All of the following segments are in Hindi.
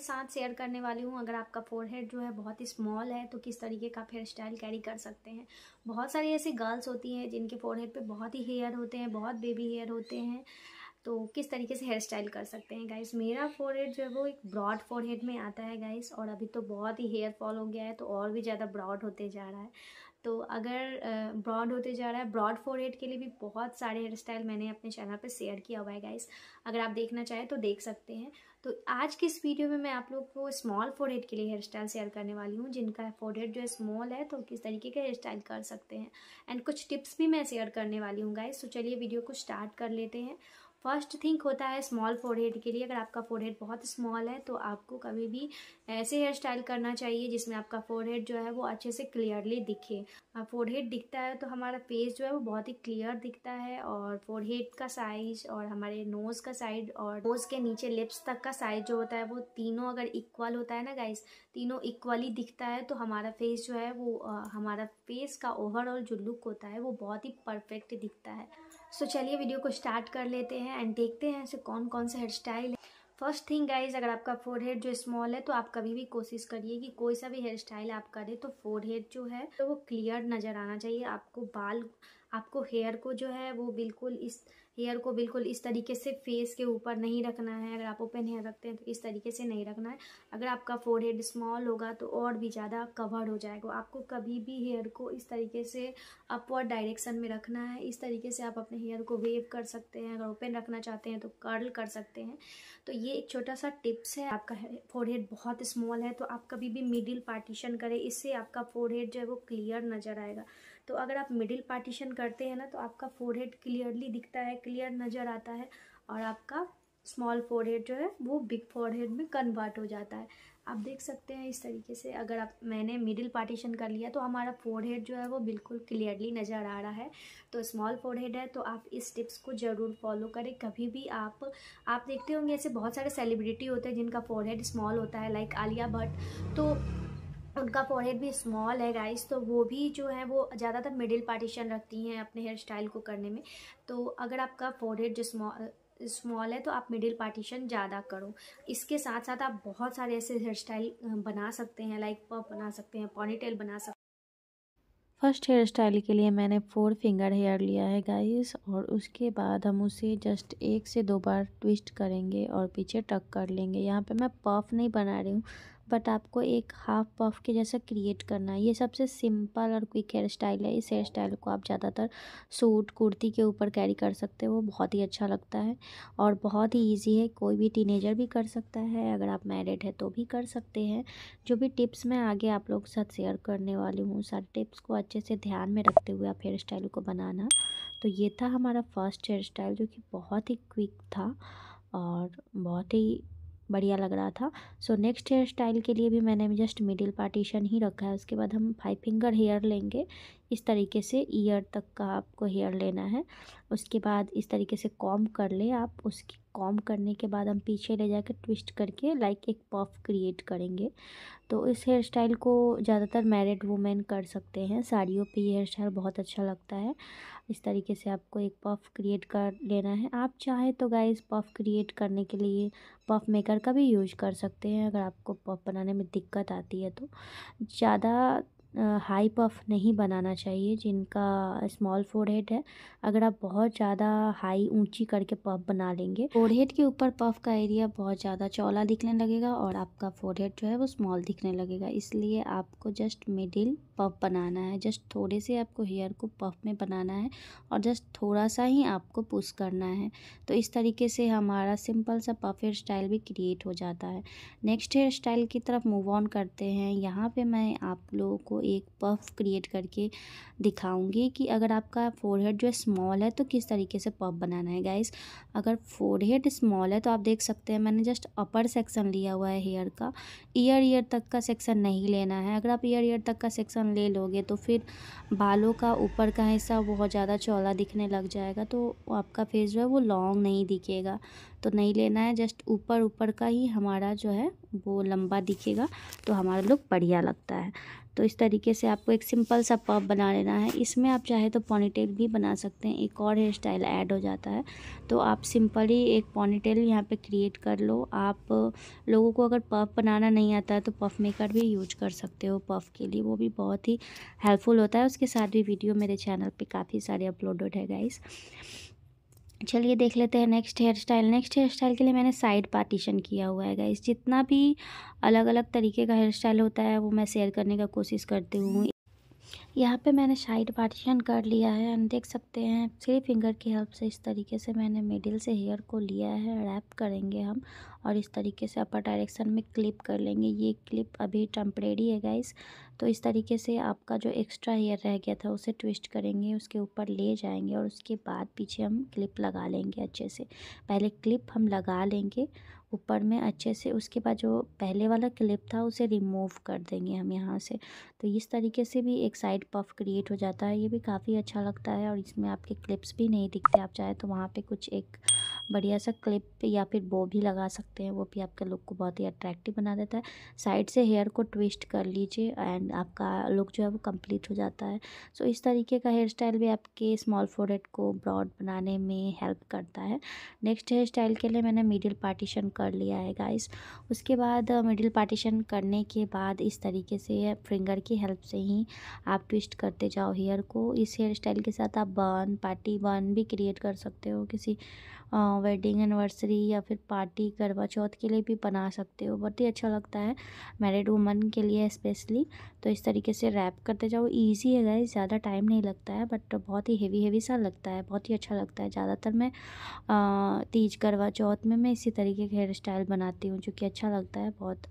साथ शेयर करने वाली हूँ। अगर आपका फोरहेड जो है बहुत ही स्मॉल है तो किस तरीके का आप हेयर स्टाइल कैरी कर सकते हैं? बहुत सारी ऐसी गर्ल्स होती हैं जिनके फोरहेड पे बहुत ही हेयर होते हैं, बहुत बेबी हेयर होते हैं। तो किस तरीके से हेयर स्टाइल कर सकते हैं गाइस मेरा फोरहेड जो है वो एक ब्रॉड फोरहेड में आता है गाइस और अभी तो बहुत ही हेयर फॉल हो गया है तो और भी ज़्यादा ब्रॉड होते जा रहा है। तो अगर ब्रॉड होते जा रहा है ब्रॉड फोरहेड के लिए भी बहुत सारे हेयर स्टाइल मैंने अपने चैनल पर शेयर किया हुआ है गाइस अगर आप देखना चाहें तो देख सकते हैं। तो आज की इस वीडियो में मैं आप लोग को स्मॉल फोरहेड के लिए हेयर स्टाइल शेयर करने वाली हूँ, जिनका फोरहेड जो है स्मॉल है तो किस तरीके का हेयर स्टाइल कर सकते हैं। एंड कुछ टिप्स भी मैं शेयर करने वाली हूँ गाइस तो चलिए वीडियो को स्टार्ट कर लेते हैं। फ़र्स्ट थिंक होता है स्मॉल फोरहेड के लिए। अगर आपका फोरहेड बहुत स्मॉल है तो आपको कभी भी ऐसे हेयर स्टाइल करना चाहिए जिसमें आपका फोरहेड जो है वो अच्छे से क्लियरली दिखे। फोरहेड दिखता है तो हमारा फेस जो है वो बहुत ही क्लियर दिखता है और फोरहेड का साइज़ और हमारे नोज़ का साइड और नोज़ के नीचे लिप्स तक का साइज़ जो होता है वो तीनों अगर इक्वल होता है ना गाइस तीनों इक्वली दिखता है तो हमारा फेस जो है वो हमारा फेस का ओवरऑल जो लुक होता है वो बहुत ही परफेक्ट दिखता है। सो so, चलिए वीडियो को स्टार्ट कर लेते हैं एंड देखते हैं ऐसे कौन कौन सा हेयर स्टाइल है। फ़र्स्ट थिंग गाइज़ अगर आपका फोर हेड जो स्मॉल है तो आप कभी भी कोशिश करिए कि कोई सा भी हेयर स्टाइल आप करें तो फोर हेड जो है तो वो क्लियर नज़र आना चाहिए। आपको बाल आपको हेयर को जो है वो बिल्कुल इस हेयर को बिल्कुल इस तरीके से फेस के ऊपर नहीं रखना है। अगर आप ओपन हेयर रखते हैं तो इस तरीके से नहीं रखना है। अगर आपका फोरहेड स्मॉल होगा तो और भी ज़्यादा कवर हो जाएगा। आपको कभी भी हेयर को इस तरीके से अपवर्ड डायरेक्शन में रखना है। इस तरीके से आप अपने हेयर को वेव कर सकते हैं। अगर ओपन रखना चाहते हैं तो कर्ल कर सकते हैं। तो ये एक छोटा सा टिप्स है। आपका फोरहेड बहुत स्मॉल है तो आप कभी भी मिडिल पार्टीशन करें। इससे आपका फोरहेड जो है वो क्लियर नज़र आएगा। तो अगर आप मिडिल पार्टीशन करते हैं ना तो आपका फोरहेड क्लियरली दिखता है क्लियर नज़र आता है और आपका स्मॉल फोरहेड जो है, वो बिग फोरहेड में कन्वर्ट हो जाता है। आप देख सकते हैं इस तरीके से, अगर आप, मैंने मिडिल पार्टीशन कर लिया तो हमारा फोरहेड जो है, वो बिल्कुल क्लियरली नज़र आ रहा है। तो स्मॉल फोरहेड है तो आप इस टिप्स को ज़रूर फॉलो करें। कभी भी आप आप देखते होंगे ऐसे बहुत सारे सेलिब्रिटी होते हैं जिनका फोरहेड स्मॉल होता है लाइक आलिया भट्ट तो उनका फोरहेड भी स्मॉल है गाइस तो वो भी जो है वो ज़्यादातर मिडिल पार्टीशन रखती हैं अपने हेयर स्टाइल को करने में। तो अगर आपका फोरहेड जो स्मॉल स्मॉल है तो आप मिडिल पार्टीशन ज़्यादा करो। इसके साथ साथ आप बहुत सारे ऐसे हेयर स्टाइल बना सकते हैं लाइक पप बना सकते हैं पॉनीटेल बना सकते हैं फ़र्स्ट हेयर स्टाइल के लिए मैंने फोर फिंगर हेयर लिया है गाइस और उसके बाद हम उसे जस्ट एक से दो बार ट्विस्ट करेंगे और पीछे टक कर लेंगे। यहाँ पे मैं पफ नहीं बना रही हूँ बट आपको एक हाफ़ पफ के जैसा क्रिएट करना है। ये सबसे सिंपल और क्विक हेयर स्टाइल है। इस हेयर स्टाइल को आप ज़्यादातर सूट, कुर्ती के ऊपर कैरी कर सकते हो। बहुत ही अच्छा लगता है और बहुत ही ईजी है। कोई भी टीनेजर भी कर सकता है। अगर आप मैरिड है तो भी कर सकते हैं। जो भी टिप्स मैं आगे आप लोग के साथ शेयर करने वाली हूँ, सारे टिप्स को अच्छे से ध्यान में रखते हुए आप हेयर स्टाइल को बनाना। तो ये था हमारा फ़र्स्ट हेयर स्टाइल जो कि बहुत ही क्विक था और बहुत ही बढ़िया लग रहा था। सो नेक्स्ट हेयर स्टाइल के लिए भी मैंने जस्ट मिडिल पार्टीशन ही रखा है। उसके बाद हम फाइव फिंगर हेयर लेंगे। इस तरीके से ईयर तक का आपको हेयर लेना है। उसके बाद इस तरीके से कॉम कर ले आप। उसकी कॉम करने के बाद हम पीछे ले जाकर ट्विस्ट करके लाइक एक पफ क्रिएट करेंगे। तो इस हेयर स्टाइल को ज़्यादातर मैरिड वुमेन कर सकते हैं। साड़ियों पे ये हेयर स्टाइल बहुत अच्छा लगता है। इस तरीके से आपको एक पफ क्रिएट कर लेना है। आप चाहें तो गाइस पफ क्रिएट करने के लिए पफ मेकर का भी यूज़ कर सकते हैं। अगर आपको पफ बनाने में दिक्कत आती है तो। ज़्यादा हाई पफ नहीं बनाना चाहिए, जिनका स्मॉल फोरहेड है। अगर आप बहुत ज़्यादा हाई ऊँची करके पफ बना लेंगे, फोरहेड के ऊपर पफ का एरिया बहुत ज़्यादा चौला दिखने लगेगा और आपका फोरहेड जो है वो स्मॉल दिखने लगेगा। इसलिए आपको जस्ट मिडिल पफ बनाना है। जस्ट थोड़े से आपको हेयर को पफ में बनाना है और जस्ट थोड़ा सा ही आपको पुश करना है। तो इस तरीके से हमारा सिंपल सा पफ हेयर स्टाइल भी क्रिएट हो जाता है। नेक्स्ट हेयर स्टाइल की तरफ़ मूव ऑन करते हैं। यहाँ पर मैं आप लोगों को एक पफ क्रिएट करके दिखाऊँगी कि अगर आपका फोरहेड जो है स्मॉल है तो किस तरीके से पफ बनाना है गाइस अगर फोरहेड स्मॉल है तो आप देख सकते हैं मैंने जस्ट अपर सेक्शन लिया हुआ है हेयर का। ईयर ईयर तक का सेक्शन नहीं लेना है। अगर आप ईयर ईयर तक का सेक्शन ले लोगे तो फिर बालों का ऊपर का हिस्सा बहुत ज़्यादा चौड़ा दिखने लग जाएगा तो आपका फेस जो है वो लॉन्ग नहीं दिखेगा। तो नहीं लेना है जस्ट ऊपर ऊपर का ही हमारा जो है वो लंबा दिखेगा तो हमारा लुक बढ़िया लगता है। तो इस तरीके से आपको एक सिंपल सा पफ बना लेना है। इसमें आप चाहे तो पॉनीटेल भी बना सकते हैं। एक और हेयर स्टाइल ऐड हो जाता है। तो आप सिंपली एक पॉनीटेल यहाँ पे क्रिएट कर लो। आप लोगों को अगर पफ बनाना नहीं आता है तो पफ मेकर भी यूज़ कर सकते हो पफ के लिए। वो भी बहुत ही हेल्पफुल होता है। उसके साथ भी वीडियो मेरे चैनल पर काफ़ी सारे अपलोडेड है गाइस चलिए देख लेते हैं next hair style next hair style के लिए मैंने साइड पार्टीशन किया हुआ है गाइस जितना भी अलग अलग तरीके का हेयर स्टाइल होता है, वो मैं शेयर करने का कोशिश करती हूँ। यहाँ पे मैंने साइड पार्टीशन कर लिया है एंड देख सकते हैं थ्री फिंगर की हेल्प से इस तरीके से मैंने मिडिल से हेयर को लिया है रैप करेंगे हम और इस तरीके से अपर डायरेक्शन में क्लिप कर लेंगे। ये क्लिप अभी टेम्परेरी है गाइस तो इस तरीके से आपका जो एक्स्ट्रा हेयर रह गया था उसे ट्विस्ट करेंगे, उसके ऊपर ले जाएँगे और उसके बाद पीछे हम क्लिप लगा लेंगे अच्छे से। पहले क्लिप हम लगा लेंगे ऊपर में अच्छे से, उसके बाद जो पहले वाला क्लिप था, उसे रिमूव कर देंगे हम यहाँ से। तो इस तरीके से भी एक साइड पफ क्रिएट हो जाता है। ये भी काफ़ी अच्छा लगता है और इसमें आपके क्लिप्स भी नहीं दिखते। आप चाहे तो वहाँ पे कुछ एक बढ़िया सा क्लिप या फिर बो भी लगा सकते हैं, वो भी आपके लुक को बहुत ही अट्रैक्टिव बना देता है। साइड से हेयर को ट्विस्ट कर लीजिए एंड आपका लुक जो है वो कंप्लीट हो जाता है। सो इस तरीके का हेयर स्टाइल भी आपके स्मॉल फोरहेड को ब्रॉड बनाने में हेल्प करता है। नेक्स्ट हेयर स्टाइल के लिए मैंने मिडिल पार्टीशन कर लिया है गाइस उसके बाद मिडिल पार्टीशन करने के बाद इस तरीके से फिंगर की हेल्प से ही आप ट्विस्ट करते जाओ हेयर को। इस हेयर स्टाइल के साथ आप बर्न पार्टी बर्न भी क्रिएट कर सकते हो किसी वेडिंग एनिवर्सरी या फिर पार्टी करवा चौथ के लिए भी बना सकते हो। बहुत ही अच्छा लगता है मैरिड वुमन के लिए स्पेशली तो इस तरीके से रैप करते जाओ। इजी है गाइस ज़्यादा टाइम नहीं लगता है बट बहुत ही हेवी हेवी सा लगता है। बहुत ही अच्छा लगता है। ज़्यादातर मैं तीज करवा चौथ में मैं इसी तरीके के हेयर स्टाइल बनाती हूँ, जो कि अच्छा लगता है बहुत।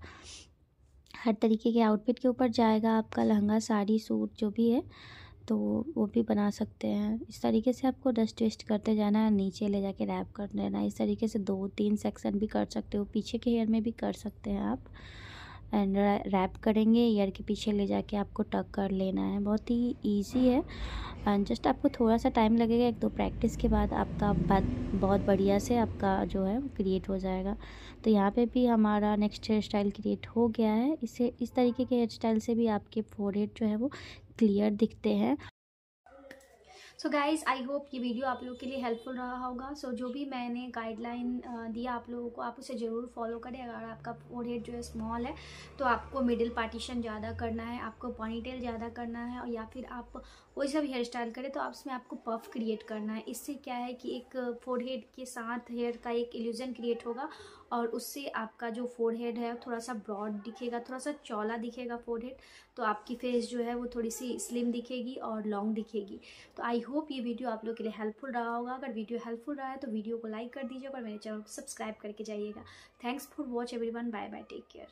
हर तरीके के आउटफिट के ऊपर जाएगा आपका लहंगा, साड़ी, सूट, जो भी है। तो वो वो भी बना सकते हैं। इस तरीके से आपको डस्ट ट्विस्ट करते जाना है, नीचे ले जाके रैप कर लेना इस तरीके से दो, तीन सेक्शन भी कर सकते हो। पीछे के हेयर में भी कर सकते हैं आप। एंड रैप करेंगे ईयर के पीछे ले जाके आपको टक कर लेना है। बहुत ही इजी है। एंड जस्ट आपको थोड़ा सा टाइम लगेगा, एक दो प्रैक्टिस के बाद आपका बात, बहुत बढ़िया से आपका जो है क्रिएट हो जाएगा। तो यहाँ पे भी हमारा नेक्स्ट हेयर स्टाइल क्रिएट हो गया है। इसे, इस तरीके के हेयर स्टाइल से भी आपके फोरहेड जो है, वो क्लियर दिखते हैं। सो गाइज़ आई होप ये वीडियो आप लोगों के लिए हेल्पफुल रहा होगा। सो so, जो भी मैंने गाइडलाइन दिया आप लोगों को आप उसे ज़रूर फॉलो करें। अगर आपका फोरहेड जो है स्मॉल है तो आपको मिडिल पार्टीशन ज़्यादा करना है आपको पॉनीटेल ज़्यादा करना है और या फिर आप कोई सा भी हेयर स्टाइल करें तो आप उसमें आपको पफ क्रिएट करना है। इससे क्या है कि एक फोरहेड के साथ हेयर का एक इल्यूजन क्रिएट होगा और उससे आपका जो फोर हेड है थोड़ा सा ब्रॉड दिखेगा थोड़ा सा चौला दिखेगा फोर हेड तो आपकी फेस जो है वो थोड़ी सी स्लिम दिखेगी और लॉन्ग दिखेगी। तो आई होप ये वीडियो आप लोग के लिए हेल्पफुल रहा होगा। अगर वीडियो हेल्पफुल रहा है तो वीडियो को लाइक कर दीजिएगा और मेरे चैनल को सब्सक्राइब करके जाइएगा। Thanks for watch every bye bye take care